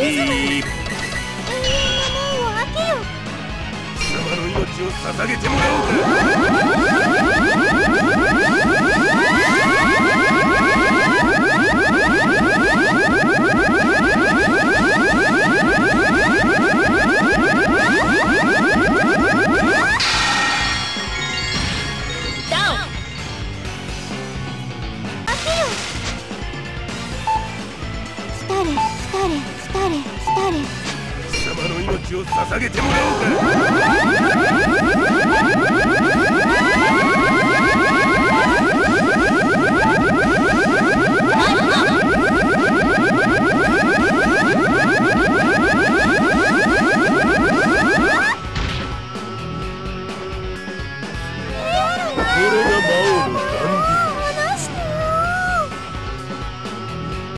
リズム永遠の門を開けよ貴様の命を捧げてもらおうか。命を捧げてもらおうか。